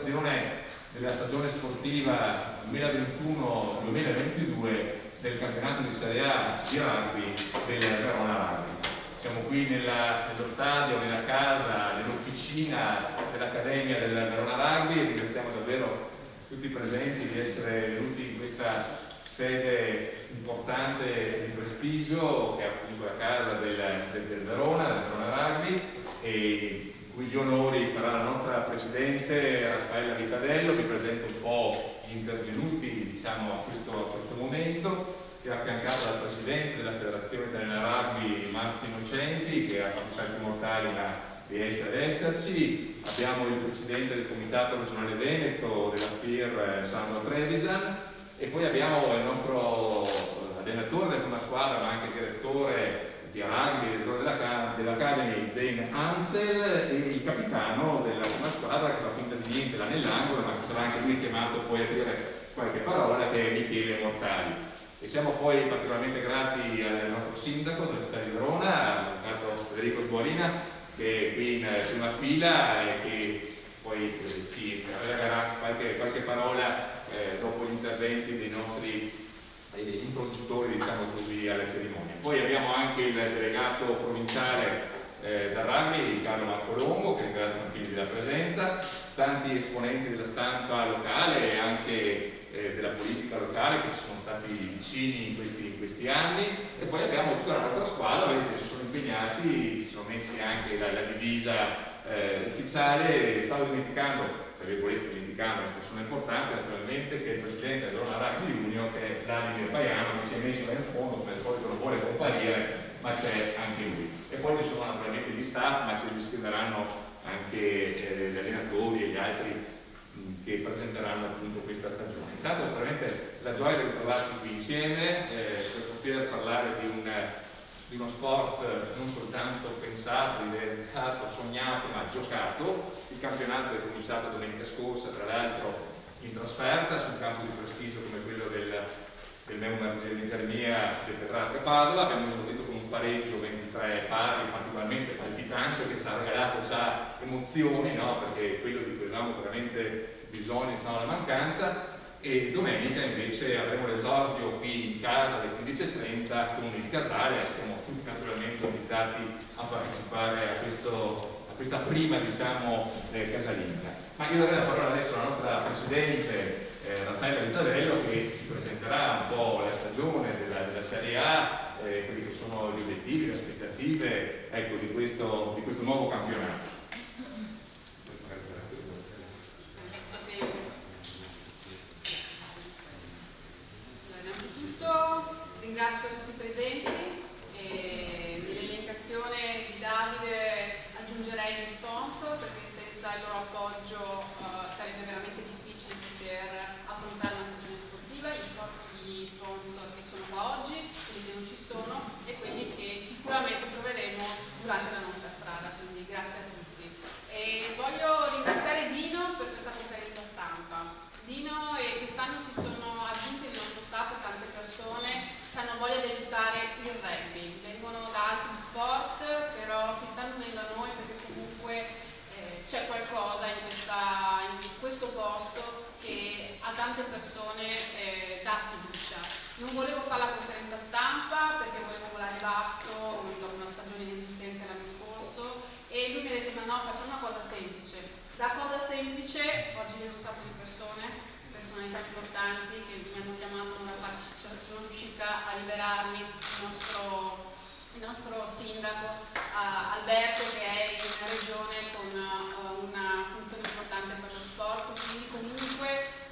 l'inaugurazione della stagione sportiva 2021-2022 del campionato di Serie A di rugby del Verona Rugby. Siamo qui nella, nello stadio, nella casa, nell'officina dell'Accademia del Verona Rugby e ringraziamo davvero tutti i presenti di essere venuti in questa sede importante di prestigio che è appunto la casa del, del, del Verona, del Verona Rugby e cui gli onori farà la nostra Presidente Raffaella Ritadello che presenta un po' gli intervenuti diciamo, a, questo, a questo momento che è affiancato dal Presidente della Federazione Italiana Rugby Marzio Innocenti che ha fatto salti mortali ma riesce ad esserci, abbiamo il Presidente del Comitato Regionale Veneto della FIR Sandro Trevisan. E poi abbiamo il nostro allenatore della prima squadra ma anche direttore di rugby, direttore dell'Academy dell Zen Ansel il capitano della prima squadra che fa finta di niente là nell'angolo ma che sarà anche lui chiamato poi a dire qualche parola che è Michele Mortali. E siamo poi particolarmente grati al nostro sindaco della città di Verona, l'avvocato Federico Sbuorina, che è qui in prima fila e che poi ci regala qualche, qualche parola eh, dopo gli interventi dei nostri eh, introduttori diciamo così, alla cerimonia. Poi abbiamo anche il delegato provinciale eh, rugby, Carlo Marco Longo, che ringrazio anche della presenza, tanti esponenti della stampa locale e anche eh, della politica locale che ci sono stati vicini in questi, in questi, anni. E poi abbiamo tutta la nostra squadra che si sono impegnati, si sono messi anche la, divisa eh, ufficiale, stavo dimenticando tra virgolette dimenticando una persona importante naturalmente che è il presidente dell'Ona Rugby Union che è Davide Paiano che si è messo in fondo come al solito non vuole comparire ma c'è anche lui e poi ci sono naturalmente gli staff ma ci descriveranno anche eh, gli allenatori e gli altri mh, che presenteranno appunto questa stagione intanto veramente la gioia di ritrovarci qui insieme eh, per poter parlare di un di uno sport non soltanto pensato, idealizzato, sognato, ma giocato. Il campionato è cominciato domenica scorsa, tra l'altro in trasferta su un campo di prestigio come quello del, del Meumar Germia del Petrarca Padova. Abbiamo esordito con un pareggio 23 pari, particolarmente palpitante, che ci ha regalato già emozioni, no? perché quello di cui avevamo veramente bisogno, stava alla mancanza e domenica invece avremo l'esordio qui in casa alle 15.30 con il Casale, siamo tutti naturalmente invitati a partecipare a, questo, a questa prima diciamo, eh, casalinga. Ma io darei la parola adesso alla nostra Presidente eh, Raffaella Vittavello che ci presenterà un po' la stagione della, della Serie A, eh, quelli che sono gli obiettivi, le aspettative ecco, di, questo, di questo nuovo campionato. ringrazio tutti i presenti e nell'elencazione di Davide aggiungerei gli sponsor perché senza il loro appoggio uh, sarebbe veramente difficile poter affrontare una stagione sportiva, gli, sport, gli sponsor che sono qua oggi, quelli che non ci sono e quelli che sicuramente troveremo durante la nostra strada, quindi grazie a tutti. E voglio ringraziare Dino per questa conferenza stampa. Dino e quest'anno si sono aggiunti il nostro staff tante persone che hanno voglia di aiutare il rugby. Vengono da altri sport, però si stanno unendo a noi perché comunque eh, c'è qualcosa in, questa, in, questo posto che a tante persone eh, dà fiducia. Non volevo fare la conferenza stampa perché volevo volare basso dopo una stagione di esistenza e lui mi ha detto ma no facciamo una cosa semplice. La cosa semplice, oggi vedo un sacco di persone, personalità importanti che mi hanno chiamato una parte, sono riuscita a liberarmi il nostro, il nostro sindaco uh, Alberto che è in una regione con uh, una funzione importante per lo sport, quindi comunque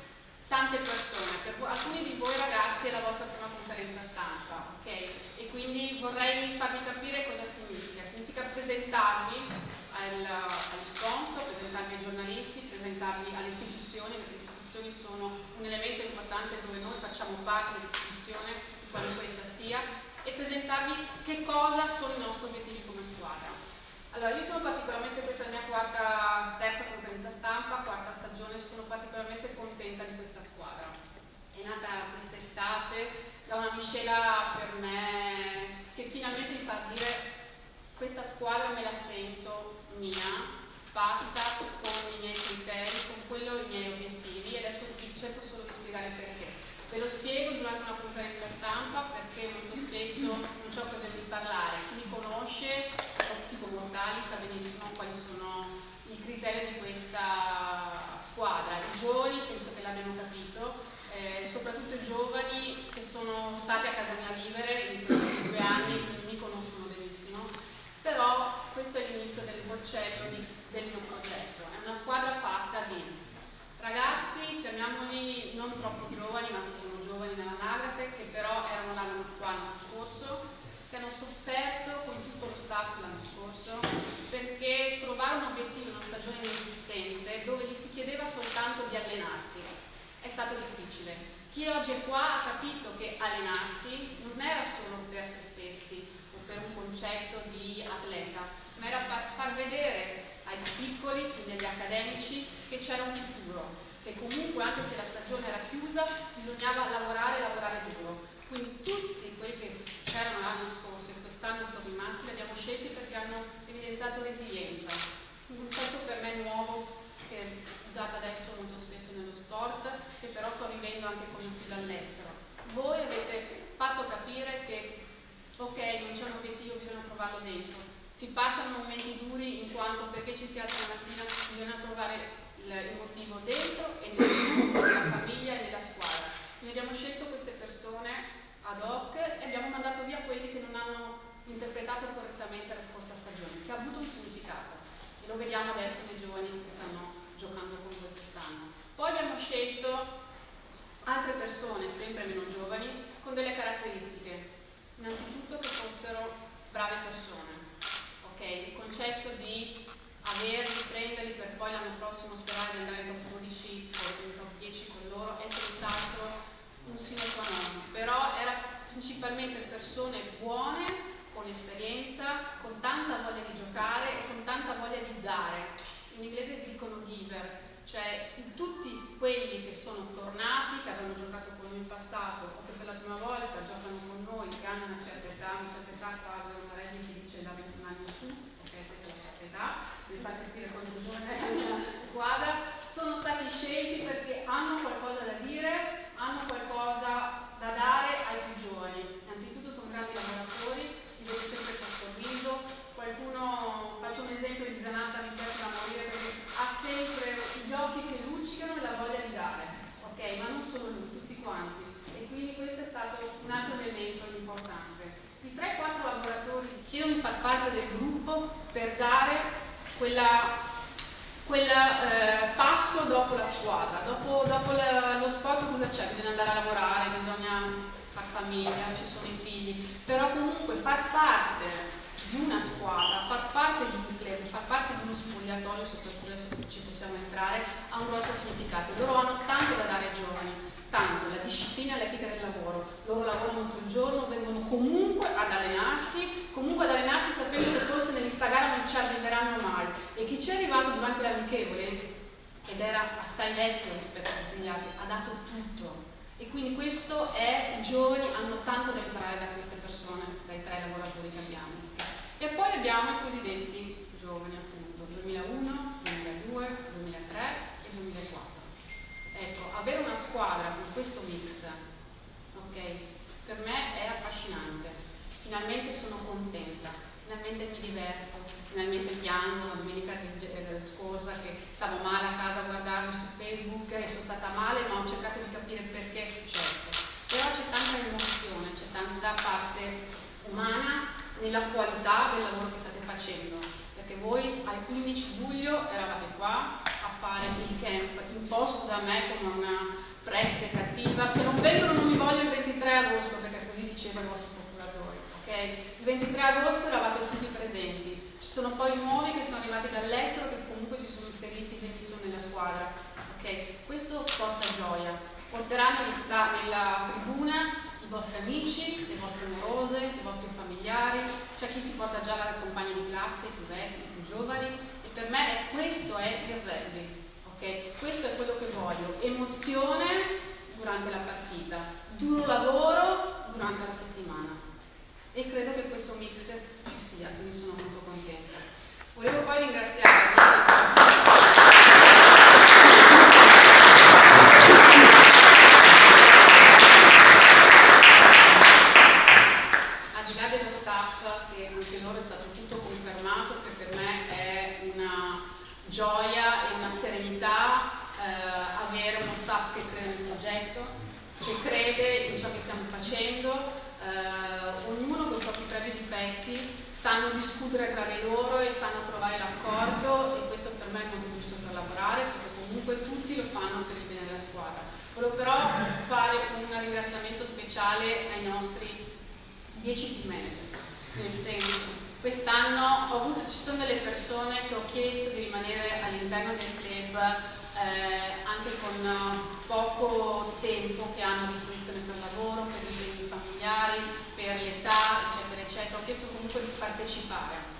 tante persone, per alcuni di voi ragazzi è la vostra prima conferenza stampa, ok? E quindi vorrei farvi capire cosa significa. Significa presentarvi al, agli sponsor, presentarvi ai giornalisti, presentarvi alle istituzioni, perché istituzioni sono un elemento importante dove noi facciamo parte dell'istituzione, quale questa sia, e presentarvi che cosa sono i nostri obiettivi come squadra. Allora, io sono particolarmente, questa è la mia quarta, terza conferenza stampa, quarta stagione, sono particolarmente contenta di questa squadra. È nata quest'estate da una miscela per me che finalmente mi fa dire questa squadra me la sento mia, fatta con i miei criteri, con quello spiegare perché. Ve lo spiego durante una conferenza stampa perché molto spesso non c'è occasione di parlare. Chi mi conosce, tipo mortali, sa benissimo quali sono il criterio di questa squadra. I giovani penso che l'abbiano capito, eh, soprattutto i giovani che sono stati a casa mia a vivere in questi due anni, quindi mi conoscono benissimo, però questo è porcello di, del mio progetto. È una squadra fatta di ragazzi, chiamiamoli non troppo giovani, ma sono giovani nell'anagrafe, che però erano l'anno scorso, che hanno sofferto con tutto lo staff l'anno scorso, perché trovare un obiettivo in una stagione inesistente dove gli si chiedeva soltanto di allenarsi è stato difficile. Chi oggi è qua ha capito che allenarsi non era solo per se stessi o per un concetto di atleta, ma era far, vedere ai piccoli, quindi agli accademici, che c'era un futuro, che comunque anche se la stagione era chiusa bisognava lavorare e lavorare duro. Quindi tutti quelli che c'erano l'anno scorso e quest'anno sono rimasti li abbiamo scelti perché hanno evidenziato resilienza, un concetto per me nuovo che è usato adesso molto spesso nello sport, che però sto vivendo anche come filo all'estero. Voi avete fatto capire che ok, non c'è un obiettivo, bisogna trovarlo dentro. Si passano momenti duri in quanto perché ci si alza la mattina bisogna trovare il, motivo dentro e nella famiglia e nella squadra. Quindi abbiamo scelto queste persone ad hoc e abbiamo mandato via quelli che non hanno interpretato correttamente la scorsa stagione, che ha avuto un significato. E lo vediamo adesso nei giovani che stanno giocando con voi quest'anno. Poi abbiamo scelto altre persone, sempre meno giovani, con delle caratteristiche. Innanzitutto che fossero brave persone. Okay? Il concetto di averli, prenderli per poi l'anno prossimo sperare di andare in top 12 o in top 10 con loro è senz'altro un sine qua non, però era principalmente persone buone, con esperienza, con tanta voglia di giocare e con tanta voglia di dare. In inglese dicono giver, cioè tutti quelli che sono tornati, che avevano giocato con noi in passato o che per la prima volta giocano con noi, che hanno una certa età, una certa età qua una regola si dice da 21 in su, ok, questa è una certa età, vi fate capire giovane è la squadra, sono stati scelti perché hanno qualcosa da dire, hanno qualcosa da dare ai più giovani. Innanzitutto sono grandi lavoratori, li vedo sempre con sorriso. Qualcuno, faccio un esempio di Zanata, mi piace da morire perché ha sempre gli occhi che luccicano e la voglia di dare, ok? Ma non solo lui, tutti quanti. E quindi questo è stato un altro elemento importante. I 3-4 lavoratori chiedono di far parte del gruppo per dare quella quel eh, passo dopo la squadra, dopo, dopo la, lo sport cosa c'è? Bisogna andare a lavorare, bisogna far famiglia, ci sono i figli, però comunque far parte di una squadra, far parte di un club, far parte di uno spogliatoio, per cui ci possiamo entrare, ha un grosso significato. Loro hanno tanto da dare ai giovani tanto la disciplina e l'etica del lavoro. Loro lavorano tutto il giorno, vengono comunque ad allenarsi, comunque ad allenarsi sapendo che forse nell'Instagram non ci arriveranno mai. E chi ci è arrivato durante l'amichevole, ed era assai vecchio rispetto a tutti gli altri, ha dato tutto. E quindi questo è, i giovani hanno tanto da imparare da queste persone, dai tre lavoratori che abbiamo. E poi abbiamo i cosiddetti giovani appunto, 2001, 2002, 2003 e 2004. Ecco, avere una squadra con questo mix, ok, per me è affascinante. Finalmente sono contenta, finalmente mi diverto, finalmente piango la domenica eh, scorsa che stavo male a casa a guardarmi su Facebook e sono stata male, ma ho cercato di capire perché è successo. Però c'è tanta emozione, c'è tanta parte umana nella qualità del lavoro che state facendo, perché voi al 15 luglio eravate qua a fare il camp imposto da me come una preside cattiva, se non vengono non mi voglio il 23 agosto, perché così diceva il vostro procuratore, ok? Il 23 agosto eravate tutti presenti, ci sono poi nuovi che sono arrivati dall'estero che comunque si sono inseriti benissimo nella squadra, ok? Questo porta gioia, porterà nella, nella tribuna i vostri amici, le vostre amorose, i vostri familiari, c'è chi si porta già la compagna di classe, i più vecchi, i più giovani e per me questo è il rugby, ok? Questo è quello che voglio, emozione durante la partita, duro lavoro durante la settimana e credo che questo mix ci sia, quindi sono molto contenta. Volevo poi ringraziarvi. che crede nel progetto, che crede in ciò che stiamo facendo, eh, ognuno con i propri pregi e difetti sanno discutere tra di loro e sanno trovare l'accordo e questo per me è molto giusto per lavorare perché comunque tutti lo fanno per il bene della squadra. Volevo però fare un ringraziamento speciale ai nostri 10 team manager, nel senso Quest'anno ci sono delle persone che ho chiesto di rimanere all'interno del club eh, anche con poco tempo che hanno a disposizione per lavoro, per impegni familiari, per l'età, eccetera, eccetera. Ho chiesto comunque di partecipare.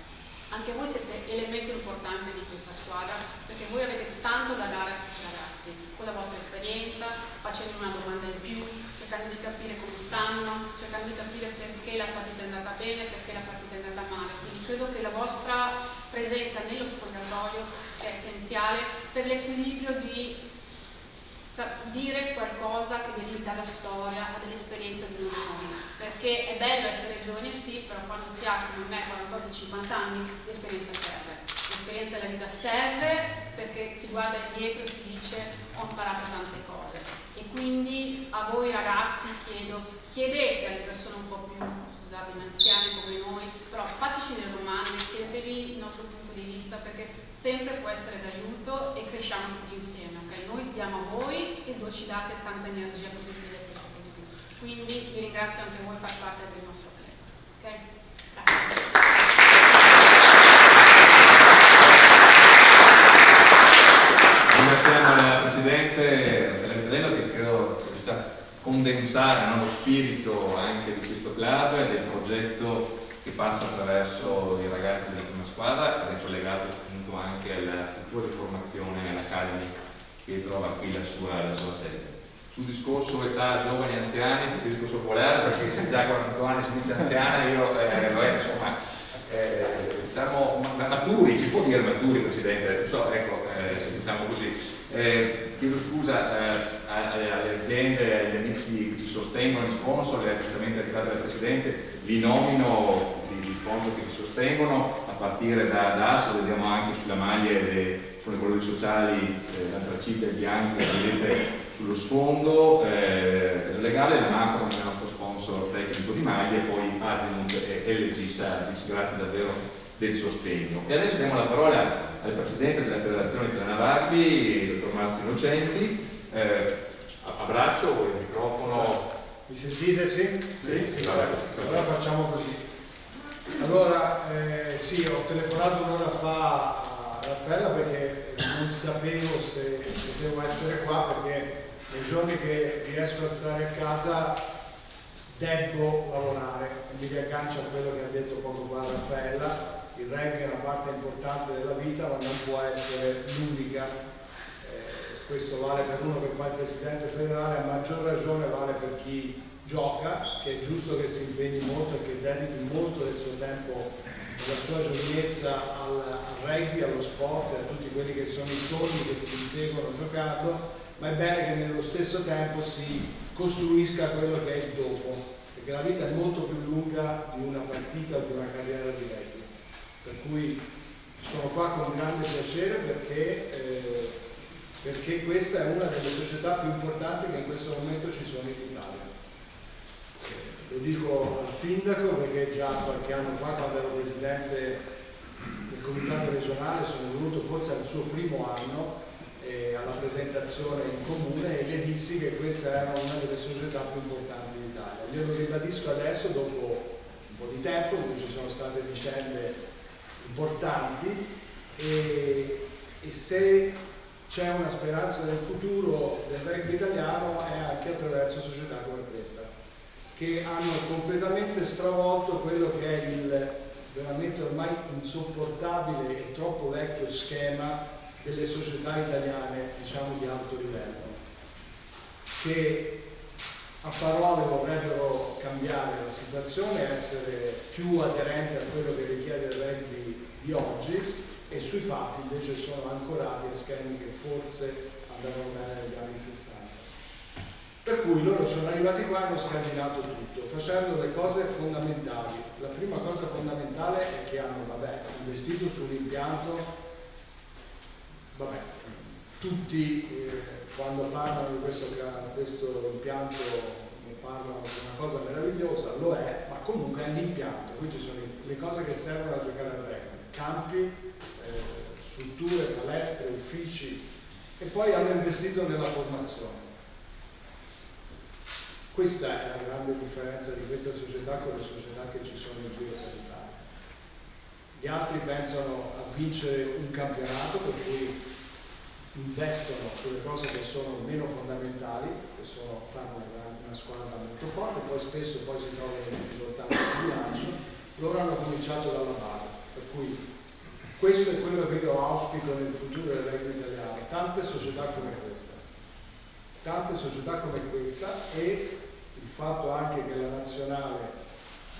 Anche voi siete elemento importante di questa squadra perché voi avete tanto da dare a questi ragazzi, con la vostra esperienza, facendo una domanda in più, cercando di capire come stanno, cercando di capire perché la partita è andata bene, perché la partita è andata male. Quindi credo che la vostra presenza nello spogliatoio sia essenziale per l'equilibrio di dire qualcosa che derivi dalla storia o dall'esperienza di uno giovane. Perché è bello essere giovani sì, però quando si ha come me 48-50 anni l'esperienza serve. L'esperienza della vita serve perché si guarda indietro e si dice ho imparato tante cose. E quindi a voi ragazzi chiedo, chiedete alle persone un po' più, scusatemi, anziane come noi, però fateci delle domande, chiedetevi il nostro punto di vista perché sempre può essere d'aiuto e cresciamo tutti insieme, ok? Noi diamo a voi e voi ci date tanta energia positiva e questo positivo. Quindi vi ringrazio anche voi per far parte del nostro club, ok? Grazie. Ringraziamo la Presidente Raffaella Vitello che credo sia riuscita a condensare no, lo spirito anche di questo club e del progetto che passa attraverso i ragazzi della prima squadra ed è collegato appunto anche alla struttura di formazione all'Academy che trova qui la sua, la sua sede. Sul discorso età giovani e anziani, il discorso volare perché se già 48 anni si dice anziana, io eh, lo è, insomma, eh, diciamo maturi, si può dire maturi Presidente, so, ecco, eh, diciamo così. Eh, chiedo scusa eh, alle aziende, agli amici che ci sostengono, gli sponsor, è giustamente arrivata dal Presidente, li nomino gli sponsor che ci sostengono, a partire da, da AS, vediamo anche sulla maglia e sulle colori sociali eh, l'antracite il bianco vedete sullo sfondo, eh, legale, la Macro è il nostro sponsor tecnico di maglia e poi Azimut e LG Service, grazie davvero del sostegno. E adesso diamo la parola al Presidente della Federazione Italiana Rugby, il dottor Marzio Innocenti, eh, abbraccio, il microfono. Mi sentite? Sì? Sì, sì. Allora facciamo così. Allora, eh, sì, ho telefonato un'ora fa a Raffaella perché non sapevo se potevo essere qua perché nei giorni che riesco a stare a casa devo lavorare. Mi riaggancio a quello che ha detto poco fa Raffaella. Il rugby è una parte importante della vita ma non può essere l'unica. Questo vale per uno che fa il presidente federale, a maggior ragione vale per chi gioca, che è giusto che si impegni molto e che dedichi molto del suo tempo della sua giovinezza al, al rugby, allo sport a tutti quelli che sono i sogni che si inseguono giocando, ma è bene che nello stesso tempo si costruisca quello che è il dopo, perché la vita è molto più lunga di una partita o di una carriera di rugby. Per cui sono qua con grande piacere perché, eh, perché questa è una delle società più importanti che in questo momento ci sono in Italia lo dico al sindaco perché già qualche anno fa quando ero presidente del comitato regionale sono venuto forse al suo primo anno eh, alla presentazione in comune e le dissi che questa era una delle società più importanti d'Italia. Io lo ribadisco adesso dopo un po' di tempo in cui ci sono state vicende importanti e, e se c'è una speranza nel futuro del rugby italiano è anche attraverso società come questa che hanno completamente stravolto quello che è il veramente ormai insopportabile e troppo vecchio schema delle società italiane, diciamo di alto livello, che a parole vorrebbero cambiare la situazione, essere più aderenti a quello che richiede il rugby di oggi e sui fatti invece sono ancorati a schemi che forse andavano bene negli anni 60. Per cui loro sono arrivati qua e hanno scardinato tutto, facendo le cose fondamentali. La prima cosa fondamentale è che hanno, vabbè, investito sull'impianto, vabbè, tutti, eh, quando parlano di questo, questo impianto parlano di una cosa meravigliosa, lo è, ma comunque è l'impianto, qui ci sono le cose che servono a giocare al rugby, campi, strutture, palestre, uffici e poi hanno investito nella formazione. Questa è la grande differenza di questa società con le società che ci sono in giro per l'Italia. Gli altri pensano a vincere un campionato per cui investono sulle cose che sono meno fondamentali, che sono fare una, una squadra molto forte, poi spesso poi si trovano in difficoltà nel bilancio, loro hanno cominciato dalla base, per cui questo è quello che io auspico nel futuro del rugby italiano, tante società come questa, tante società come questa e il fatto anche che la nazionale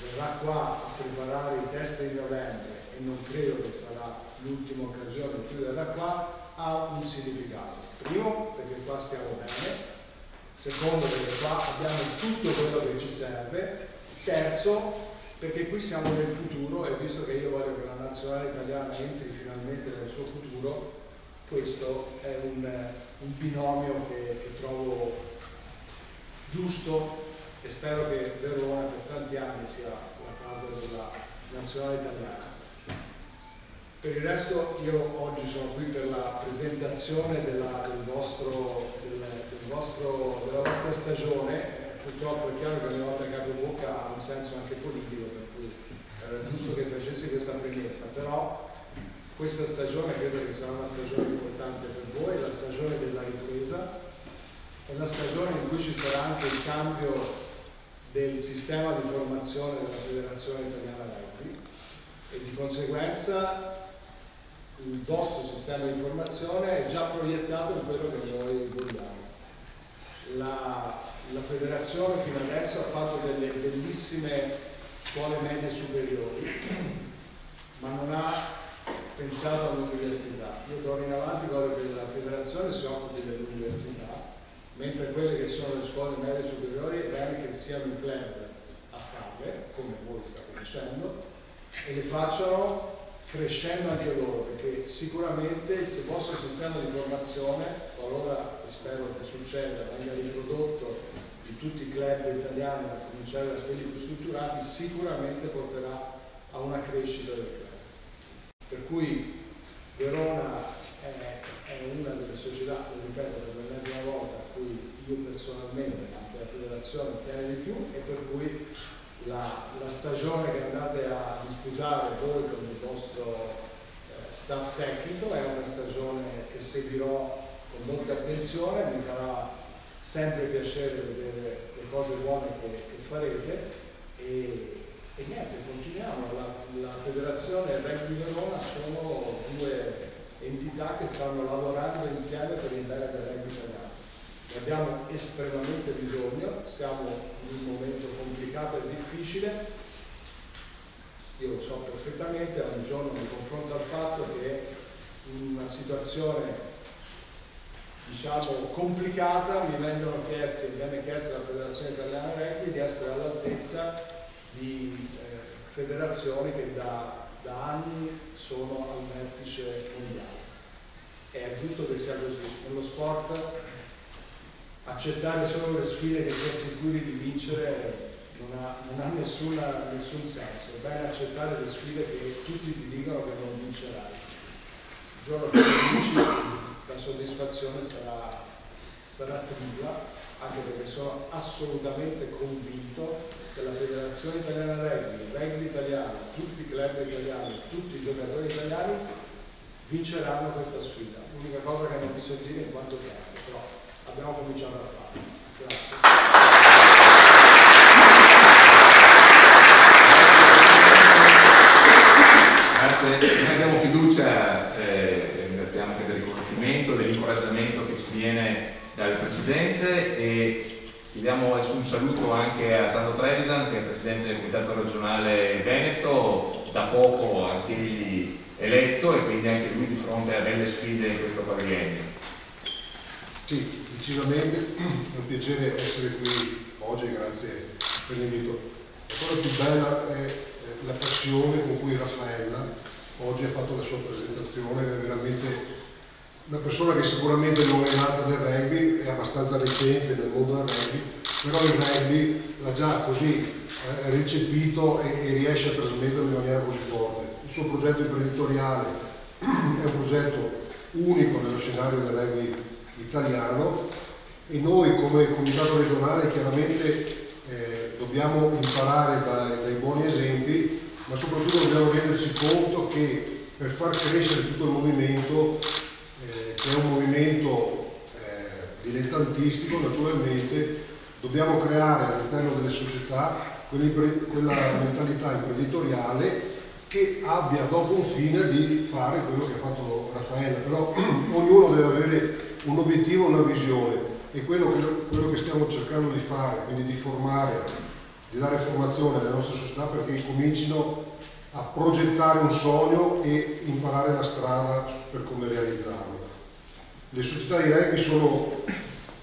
verrà qua a preparare i test di novembre e non credo che sarà l'ultima occasione in cui verrà qua, ha un significato. Primo, perché qua stiamo bene, secondo, perché qua abbiamo tutto quello che ci serve, terzo, perché qui siamo nel futuro e visto che io voglio che la nazionale italiana entri finalmente nel suo futuro, questo è un, un binomio che, che trovo giusto e spero che Verona per tanti anni sia la casa della nazionale italiana. Per il resto io oggi sono qui per la presentazione della, del vostro, del, del vostro, della vostra stagione, purtroppo è chiaro che ogni volta che apro bocca ha un senso anche politico, per cui era giusto che facessi questa premessa, però questa stagione credo che sarà una stagione importante per voi, la stagione della ripresa, è la stagione in cui ci sarà anche il cambio del sistema di formazione della Federazione Italiana Rugby e di conseguenza il vostro sistema di formazione è già proiettato in quello che noi vogliamo. La, la federazione fino adesso ha fatto delle bellissime scuole medie superiori, ma non ha pensato all'università. Io d'ora in avanti voglio che la federazione si occupi dell'università mentre quelle che sono le scuole medie superiori è bene che siano in club a farle, come voi state facendo, e le facciano crescendo anche loro, perché sicuramente il vostro sistema di formazione, qualora, spero che succeda, venga riprodotto di tutti i club italiani, a cominciare da quelli più strutturati, sicuramente porterà a una crescita del club. Per cui Verona è, è una delle società, lo ripeto per l'ennesima volta, a cui io personalmente, anche la federazione, tiene di più e per cui la, la stagione che andate a disputare voi con il vostro eh, staff tecnico è una stagione che seguirò con molta attenzione, mi farà sempre piacere vedere le cose buone che, che farete e, e, niente, continuiamo. La, la federazione e il Rugby Verona sono due entità che stanno lavorando insieme per il bene del rugby italiano. Ne abbiamo estremamente bisogno, siamo in un momento complicato e difficile, io lo so perfettamente, ogni giorno mi confronto al fatto che in una situazione diciamo complicata mi vengono chiesti, viene chiesto alla Federazione Italiana Rugby di essere all'altezza di eh, federazioni che da da anni sono al vertice mondiale. È giusto che sia così. Nello sport accettare solo le sfide che si è sicuri di vincere non ha, non ha nessuna, nessun senso. È bene accettare le sfide che tutti ti dicono che non vincerai. Il giorno che vinci la soddisfazione sarà, sarà tripla anche perché sono assolutamente convinto che la Federazione Italiana Rugby, il rugby italiano, tutti i club italiani, tutti i giocatori italiani vinceranno questa sfida. L'unica cosa che non so dire in quanto tempo, però abbiamo cominciato a farlo. Grazie, noi abbiamo fiducia, eh, ringraziamo anche del riconoscimento, dell'incoraggiamento che ci viene dal Presidente e chiediamo un saluto anche a Sandro Trevisan che è Presidente del Comitato regionale Veneto, da poco anche egli eletto e quindi anche lui di fronte a belle sfide in questo quadriennio. Sì, decisamente è un piacere essere qui oggi, grazie per l'invito. La cosa più bella è la passione con cui Raffaella oggi ha fatto la sua presentazione, è veramente una persona che sicuramente non è nata nel rugby, è abbastanza recente nel mondo del rugby, però il rugby l'ha già così eh, recepito e, e, riesce a trasmetterlo in maniera così forte. Il suo progetto imprenditoriale è un progetto unico nello scenario del rugby italiano e noi come comitato regionale chiaramente eh, dobbiamo imparare dai, dai buoni esempi, ma soprattutto dobbiamo renderci conto che per far crescere tutto il movimento che è un movimento eh, dilettantistico naturalmente, dobbiamo creare all'interno delle società quella mentalità imprenditoriale che abbia dopo un fine di fare quello che ha fatto Raffaella, però ognuno deve avere un obiettivo, una visione e quello che, quello che stiamo cercando di fare, quindi di formare, di dare formazione alle nostre società perché comincino a progettare un sogno e imparare la strada per come realizzarlo. Le società di rugby sono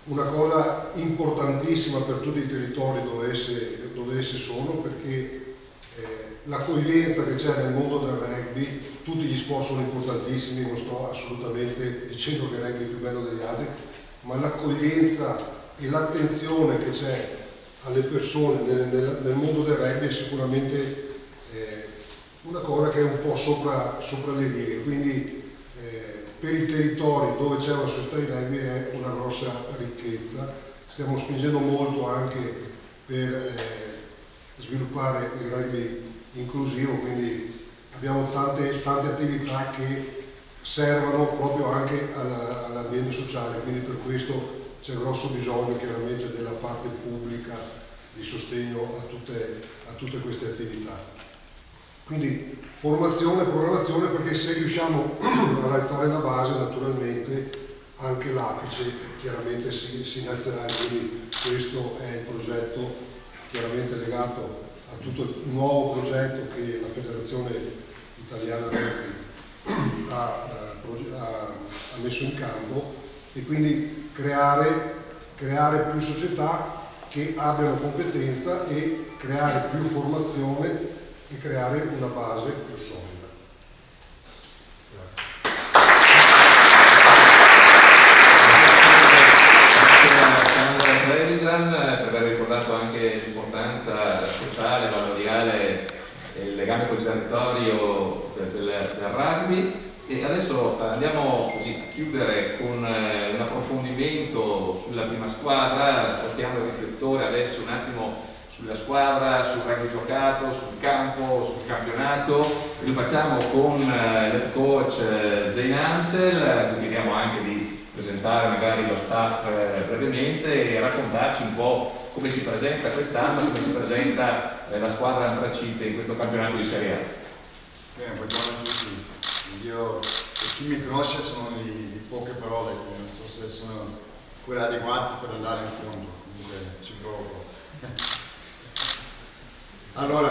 una cosa importantissima per tutti i territori dove esse, dove esse sono perché eh, l'accoglienza che c'è nel mondo del rugby, tutti gli sport sono importantissimi, non sto assolutamente dicendo che il rugby è più bello degli altri, ma l'accoglienza e l'attenzione che c'è alle persone nel, nel, nel, mondo del rugby è sicuramente eh, una cosa che è un po' sopra, sopra le righe, quindi per i territori dove c'è una società di rugby è una grossa ricchezza. Stiamo spingendo molto anche per eh, sviluppare il rugby inclusivo, quindi abbiamo tante, tante attività che servono proprio anche all'ambiente sociale, quindi per questo c'è grosso bisogno chiaramente della parte pubblica di sostegno a tutte, a tutte queste attività. Quindi formazione e programmazione perché se riusciamo ad alzare la base naturalmente anche l'apice chiaramente si, si innalzerà. Quindi questo è il progetto chiaramente legato a tutto il nuovo progetto che la Federazione Italiana Rugby ha, ha, ha, messo in campo e quindi creare, creare più società che abbiano competenza e creare più formazione e creare una base più solida. Grazie. Grazie Trevisan per aver ricordato anche l'importanza sociale, valoriale e il legame con il territorio del, del, del rugby. E adesso andiamo così a chiudere con eh, un approfondimento sulla prima squadra, spostiamo il riflettore adesso un attimo sulla squadra, sul rugby giocato, sul campo, sul campionato lo facciamo con eh, l'head coach eh, Zain Ansel, vi chiediamo anche di presentare magari lo staff eh, brevemente e raccontarci un po' come si presenta quest'anno, come si presenta la squadra Antracite in questo campionato di Serie A. Bene, buongiorno a tutti. Io, per chi mi conosce, sono di, di poche parole, non so se sono quelle adeguate per andare in fondo, comunque ci provo. Allora,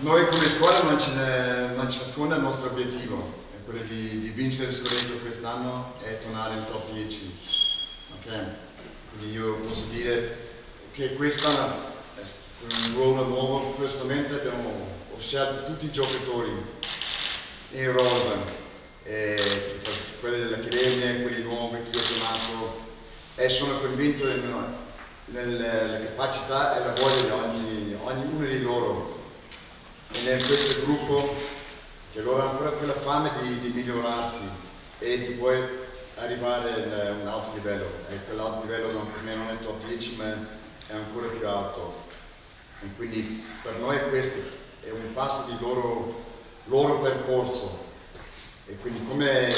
noi come squadra non ci, non ci nasconde il nostro obiettivo, è quello di, di vincere il scudetto quest'anno e tornare in top 10. Okay? Quindi io posso dire che quest'anno è un ruolo nuovo, personalmente abbiamo, ho scelto tutti i giocatori in rosa, quelli dell'Accademia, quelli nuovi che ho chiamato e sono convinto nel, nelle capacità e la voglia di ogni, ognuno di loro e in questo gruppo che loro hanno ancora quella fame di, di migliorarsi e di poi arrivare a un alto livello. E quell'alto livello non, per me non è top 10 ma è ancora più alto. E quindi per noi questo è un passo di loro, loro percorso. E quindi come,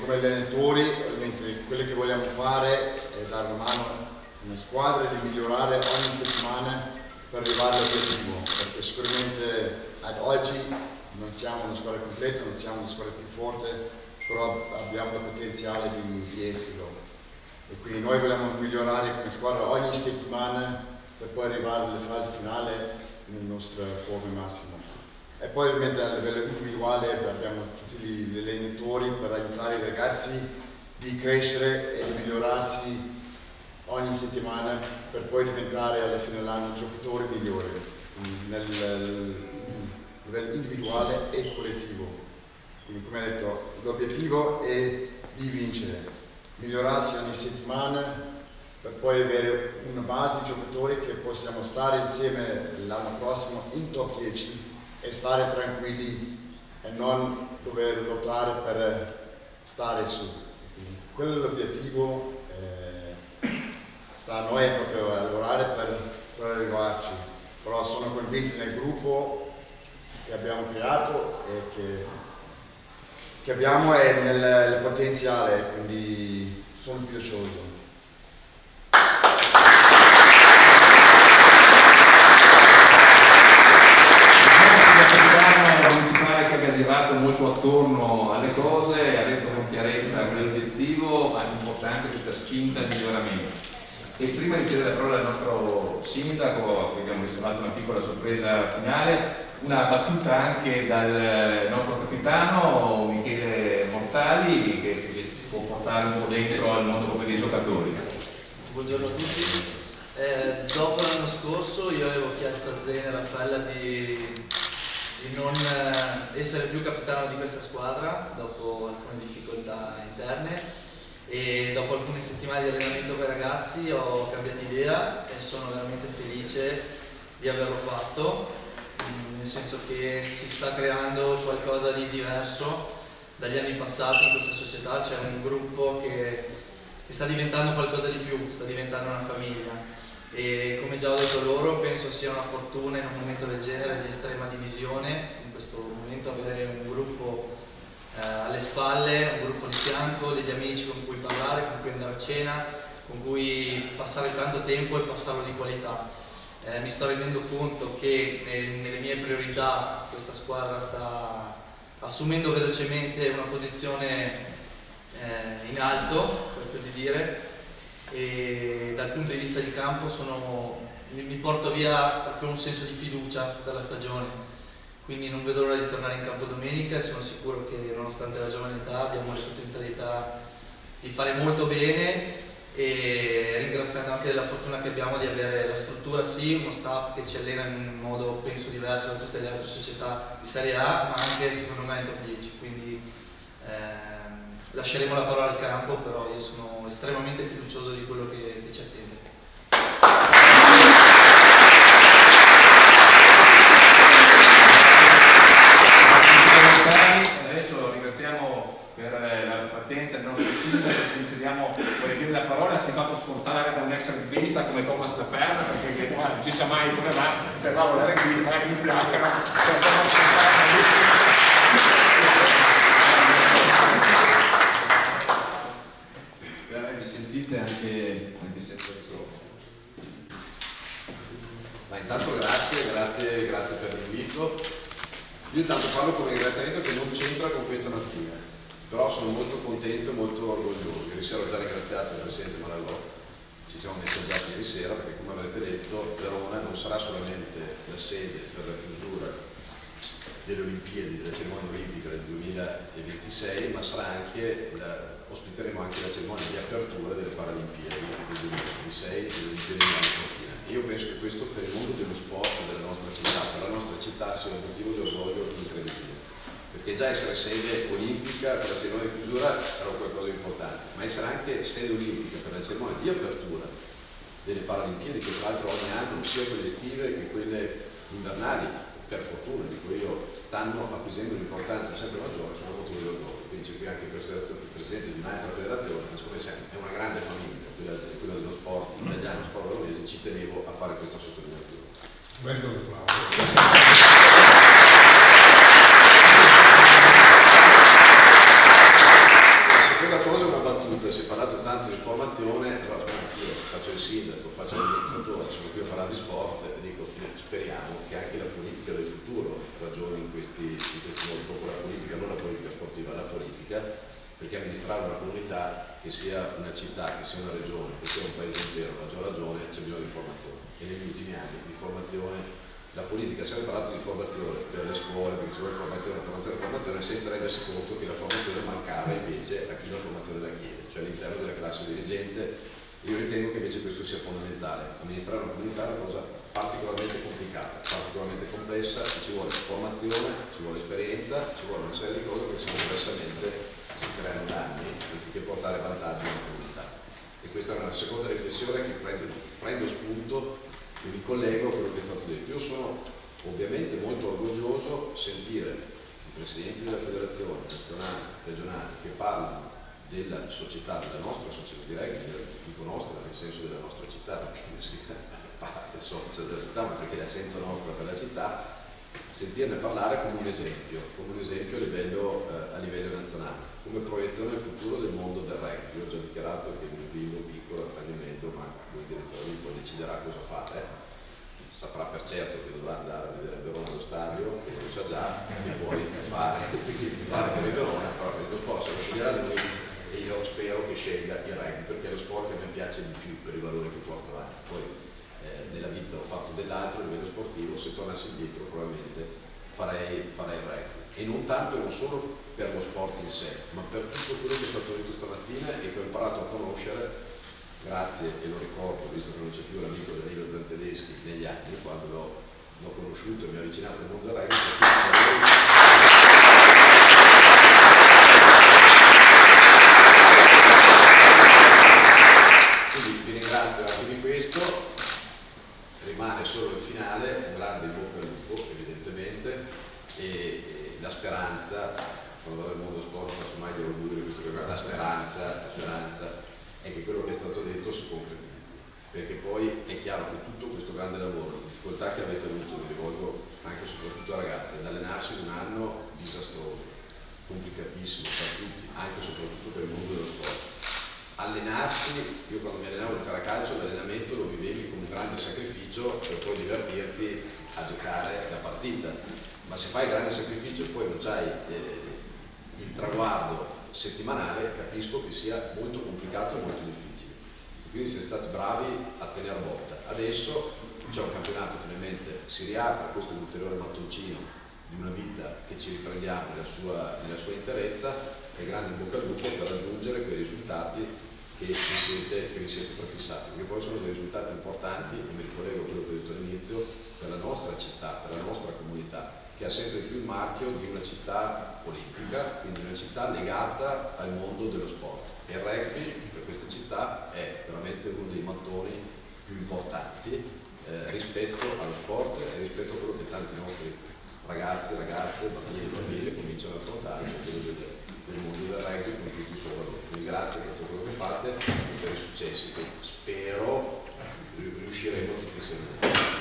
come allenatori ovviamente quello che vogliamo fare è dare una mano come squadra di migliorare ogni settimana per arrivare all'obiettivo, perché sicuramente ad oggi non siamo una squadra completa, non siamo una squadra più forte, però abbiamo il potenziale di, di esserlo. E quindi noi vogliamo migliorare come squadra ogni settimana per poi arrivare alla fase finale nella nostra forma massima. E poi ovviamente a livello individuale abbiamo tutti gli allenatori per aiutare i ragazzi di crescere e di migliorarsi ogni settimana per poi diventare alla fine dell'anno giocatore migliore nel livello individuale e collettivo. Quindi come detto l'obiettivo è di vincere migliorarsi ogni settimana per poi avere una base di giocatori che possiamo stare insieme l'anno prossimo in top 10 e stare tranquilli e non dover lottare per stare su. Quello è l'obiettivo, sta a noi proprio a lavorare per, per arrivarci, però sono convinto nel gruppo che abbiamo creato e che, che abbiamo e nel, nel potenziale, quindi sono fiducioso. girato molto attorno alle cose, ha detto con chiarezza quell'obiettivo, ma è importante questa spinta al miglioramento. E prima di cedere la parola al nostro sindaco, abbiamo riservato una piccola sorpresa finale, una battuta anche dal nostro capitano Michele Mortali, che ci può portare un po' dentro al mondo come dei giocatori. Buongiorno a tutti. Eh, dopo l'anno scorso io avevo chiesto a Zene e Raffaella di di non eh, essere più capitano di questa squadra dopo alcune difficoltà interne e dopo alcune settimane di allenamento con i ragazzi ho cambiato idea e sono veramente felice di averlo fatto, mm, nel senso che si sta creando qualcosa di diverso dagli anni passati in questa società, c'è un gruppo che, che sta diventando qualcosa di più, sta diventando una famiglia. E come già ho detto loro penso sia una fortuna in un momento del genere di estrema divisione, in questo momento avere un gruppo alle spalle, un gruppo di fianco, degli amici con cui parlare, con cui andare a cena, con cui passare tanto tempo e passarlo di qualità. Eh, mi sto rendendo conto che nelle mie priorità questa squadra sta assumendo velocemente una posizione eh, in alto, per così dire, e dal punto di vista di campo sono, mi porto via proprio un senso di fiducia dalla stagione quindi non vedo l'ora di tornare in campo domenica e sono sicuro che nonostante la giovane età abbiamo le potenzialità di fare molto bene e ringraziando anche della fortuna che abbiamo di avere la struttura sì, uno staff che ci allena in un modo penso diverso da tutte le altre società di Serie A ma anche secondo me in top 10 quindi eh, lasceremo la parola al campo, però io sono estremamente fiducioso di quello che, che ci attende. Adesso ringraziamo per la pazienza del nostro sindaco, concediamo dire la parola, si è fatto scontare da un ex rugbyista come Thomas La Perna, perché non si sa mai come va, per la volare qui, magari mi placano, per Thomas sentite anche, anche senza microfono. Ma intanto grazie, grazie, grazie per l'invito. Io intanto parlo con un ringraziamento che non c'entra con questa mattina, però sono molto contento e molto orgoglioso. Ieri sera ho già ringraziato il Presidente Marallò, ci siamo messaggiati ieri sera perché come avrete detto Verona non sarà solamente la sede per la chiusura delle Olimpiadi, della cerimonia olimpica del 2026, ma sarà anche la ospiteremo anche la cerimonia di apertura delle Paralimpiadi del 2026 e delle Olimpiadi di. Io penso che questo per il mondo dello sport della nostra città, per la nostra città sia un motivo di orgoglio incredibile. Perché già essere sede olimpica per la cerimonia di chiusura era qualcosa di importante, ma essere anche sede olimpica per la cerimonia di apertura delle Paralimpiadi, che tra l'altro ogni anno, sia quelle estive che quelle invernali, per fortuna, dico io, stanno acquisendo un'importanza sempre maggiore, sono motivo di orgoglio quindi c'è qui anche il presidente di un'altra federazione, ma è una grande famiglia, quella, quella dello sport italiano, sport veronese, ci tenevo a fare questa sottolineatura. Bello La seconda cosa è una battuta, si è parlato tanto di formazione, allora, io faccio il sindaco, faccio l'amministratore, sono qui a parlare di sport e dico speriamo che anche la politica del futuro ragioni in questi, in questi modi, proprio la politica, non la politica sportiva, la politica, perché amministrare una comunità che sia una città, che sia una regione, che sia un paese intero, a maggior ragione c'è bisogno di formazione e negli ultimi anni di formazione la politica, si è parlato di formazione per le scuole, perché ci vuole formazione, formazione, formazione, senza rendersi conto che la formazione mancava invece a chi la formazione la chiede, cioè all'interno della classe dirigente. Io ritengo che invece questo sia fondamentale. Amministrare una comunità è una cosa particolarmente complicata, particolarmente complessa, ci vuole formazione, ci vuole esperienza, ci vuole una serie di cose perché siamo diversamente si creano danni anziché portare vantaggio alla comunità. E questa è una seconda riflessione che prendo, prendo spunto e mi collego a quello che è stato detto. Io sono ovviamente molto orgoglioso sentire i presidenti della federazione nazionale, regionale che parlano della società, della nostra società, direi che dico nostra nel senso della nostra città, perché non sia parte socio della città, ma perché la sento nostra per la città, sentirne parlare come un esempio, come un esempio a livello, eh, a livello nazionale, come proiezione al futuro del mondo del rugby. Io ho già dichiarato che il mio bimbo piccolo, a tre anni e mezzo, ma direttamente poi deciderà cosa fare saprà per certo che dovrà andare a vedere Verona allo stadio, che lo sa già, e poi tifare, tifare per il Verona, però per lo sport se lo sceglierà lui io spero che scelga il rugby perché è lo sport che me piace di più per i valori che porto avanti. Poi eh, nella vita ho fatto dell'altro a livello sportivo, se tornassi indietro probabilmente farei, farei il rugby. E non tanto e non solo per lo sport in sé, ma per tutto quello che è stato detto stamattina e che ho imparato a conoscere grazie, e lo ricordo, visto che non c'è più l'amico Danilo Zantedeschi negli anni, quando l'ho, conosciuto e mi ha avvicinato al mondo del rugby, quindi vi ringrazio anche di questo, rimane solo il finale, un grande in bocca al lupo evidentemente, e, e la speranza, quando vado al mondo sport faccio mai gli auguri di questo la speranza, la speranza è che quello che è stato detto si concretizzi, perché poi è chiaro che tutto questo grande lavoro, le difficoltà che avete avuto, mi rivolgo anche e soprattutto ai ragazzi, ad allenarsi un anno disastroso, complicatissimo per tutti, anche e soprattutto per il mondo dello sport. Allenarsi, io quando mi allenavo a giocare a calcio, l'allenamento lo vivevi come un grande sacrificio per poi divertirti a giocare la partita. Ma se fai il grande sacrificio e poi non hai eh, il traguardo settimanale capisco che sia molto complicato e molto difficile. Quindi siete stati bravi a tenere botta. Adesso c'è un campionato finalmente si riapre, questo è un ulteriore mattoncino di una vita che ci riprendiamo nella sua, nella sua interezza e grande in bocca al lupo per raggiungere quei risultati che vi siete, che vi siete prefissati, perché poi sono dei risultati importanti, e mi ricollego a quello all'inizio, per la nostra città, per la nostra comunità che ha sempre più il marchio di una città olimpica, quindi una città legata al mondo dello sport. E il rugby per questa città è veramente uno dei mattoni più importanti eh, rispetto allo sport e rispetto a quello che tanti nostri ragazzi, ragazze, bambini e bambine cominciano a affrontare, cioè quello del, del mondo del rugby con tutti i suoi valori. Quindi grazie per tutto quello che fate e per i successi che spero riusciremo tutti insieme.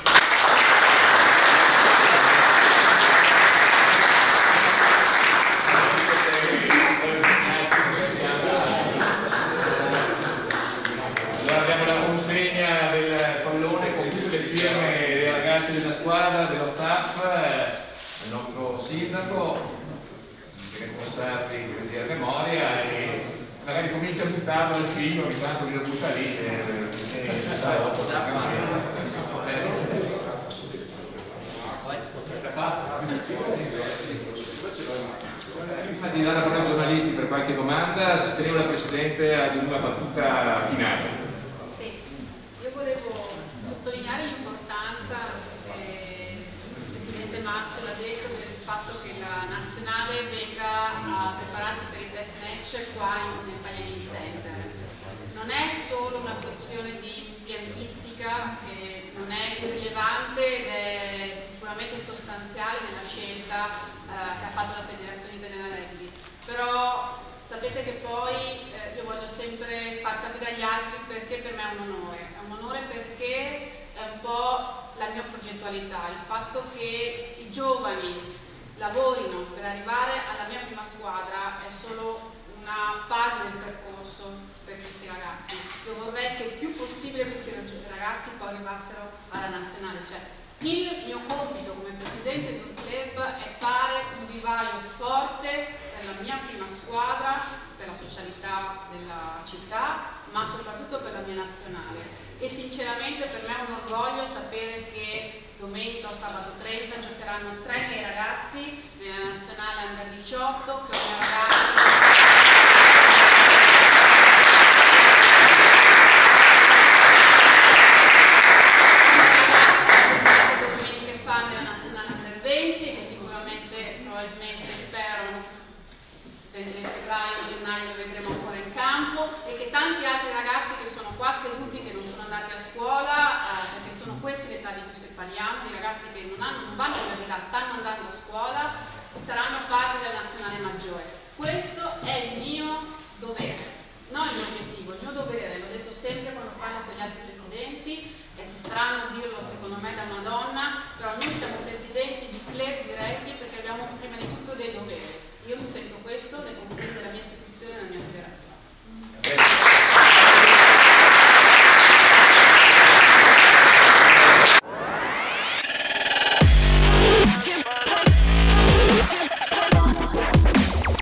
sindaco che conservi così a memoria e magari buttarlo al figlio ogni tanto mi lo butta lì e, e, Prima di dare la parola ai giornalisti per qualche domanda, ci tenevo la Presidente ad una battuta finale. nazionale venga a prepararsi per i match qua nel Pagliarini Center. Non è solo una questione di impiantistica che non è irrilevante ed è sicuramente sostanziale nella scelta eh, che ha fatto la Federazione Italiana Rugby, però sapete che poi eh, io voglio sempre far capire agli altri perché per me è un onore, è un onore perché è un po' la mia progettualità, il fatto che i giovani lavorino per arrivare alla mia prima squadra è solo una parte del percorso per questi ragazzi. Io vorrei che il più possibile questi ragazzi poi arrivassero alla nazionale. Cioè, il mio compito come presidente di un club è fare un vivaio forte per la mia prima squadra, per la socialità della città, ma soprattutto per la mia nazionale. E sinceramente per me è un orgoglio sapere che domenica o sabato 30 giocheranno tre miei ragazzi nella nazionale under 18 che è una ragazza